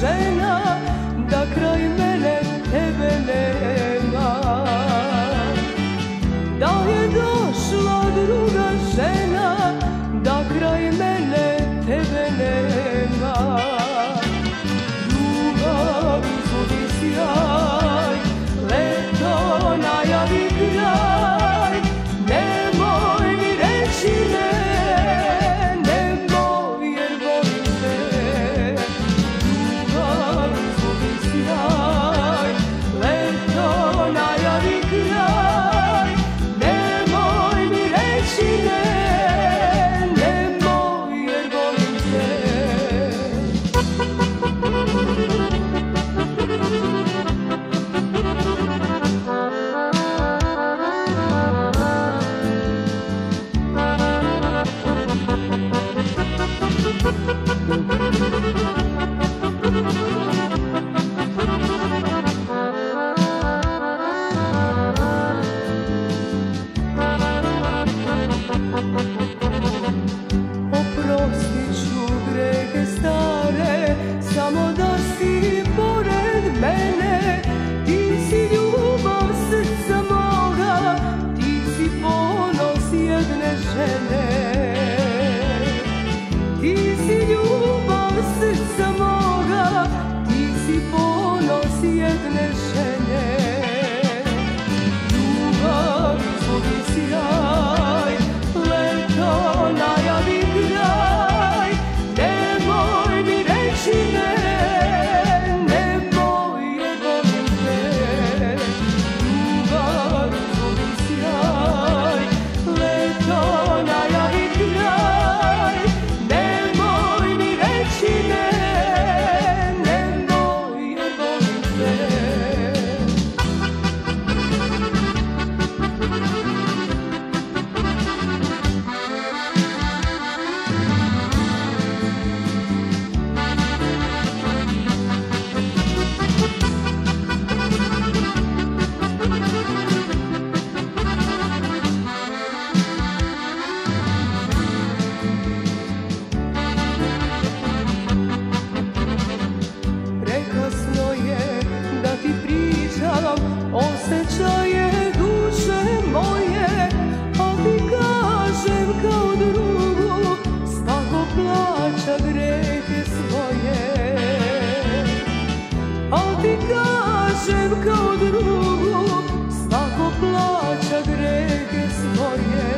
žena da kraj mene tebe nema. Da je došla druga žena da kraj tener. kao drugu Stako plaća grehe svoje. Al ti kažem kao drugu Stako plaća grehe svoje.